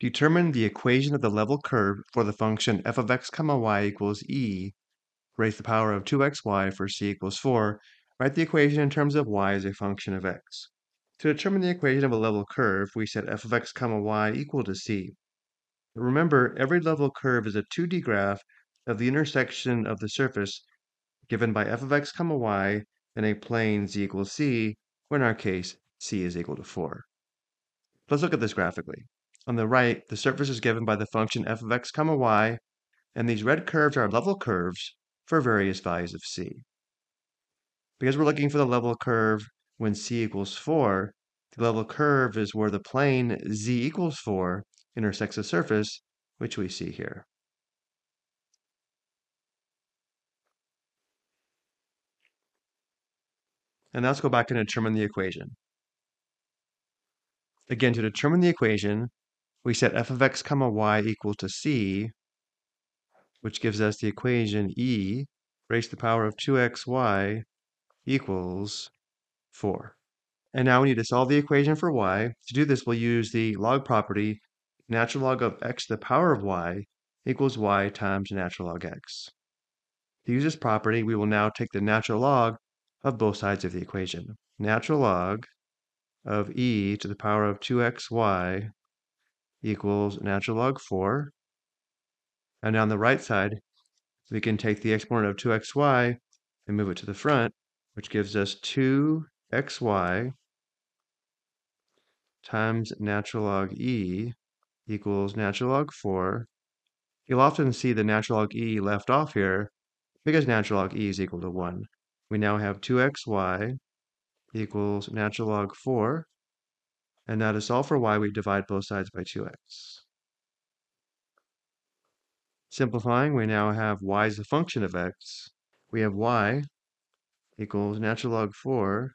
Determine the equation of the level curve for the function f of x comma y equals e raised to the power of 2xy for c equals 4. Write the equation in terms of y as a function of x. To determine the equation of a level curve, we set f of x comma y equal to c. Remember, every level curve is a 2D graph of the intersection of the surface given by f of x comma y in a plane z equals c, or in our case, c is equal to 4. Let's look at this graphically. On the right, the surface is given by the function f of x comma y, and these red curves are level curves for various values of c. Because we're looking for the level curve when c equals 4, the level curve is where the plane z equals 4 intersects the surface, which we see here. And now let's go back and determine the equation. Again, to determine the equation, we set f of x comma y equal to c, which gives us the equation e raised to the power of 2xy equals 4. And now we need to solve the equation for y. To do this, we'll use the log property, natural log of x to the power of y equals y times natural log x. To use this property, we will now take the natural log of both sides of the equation. Natural log of e to the power of 2xy equals natural log 4. And on the right side, we can take the exponent of 2xy and move it to the front, which gives us 2xy times natural log e equals natural log 4. You'll often see the natural log e left off here because natural log e is equal to 1. We now have 2xy equals natural log 4. And now to solve for y, we divide both sides by 2x. Simplifying, we now have y as a function of x. We have y equals natural log 4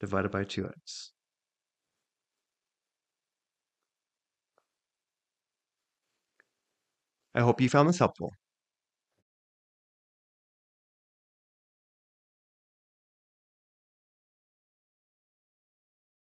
divided by 2x. I hope you found this helpful.